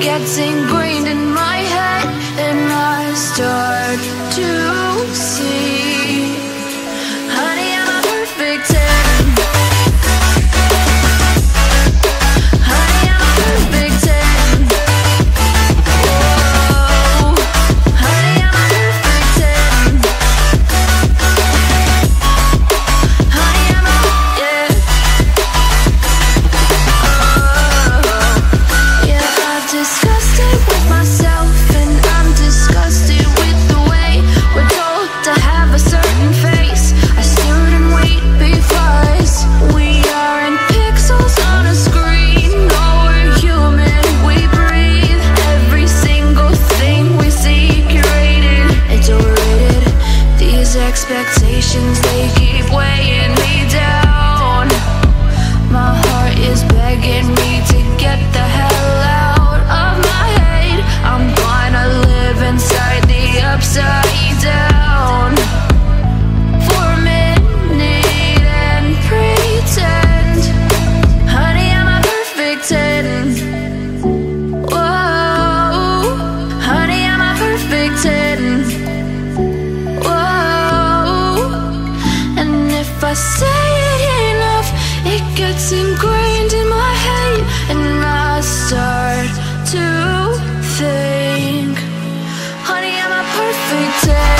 gets ingrained in my head and I start to see. expectations, they keep weighing me I say it enough, it gets ingrained in my head, and I start to think, honey, am a perfect? Day?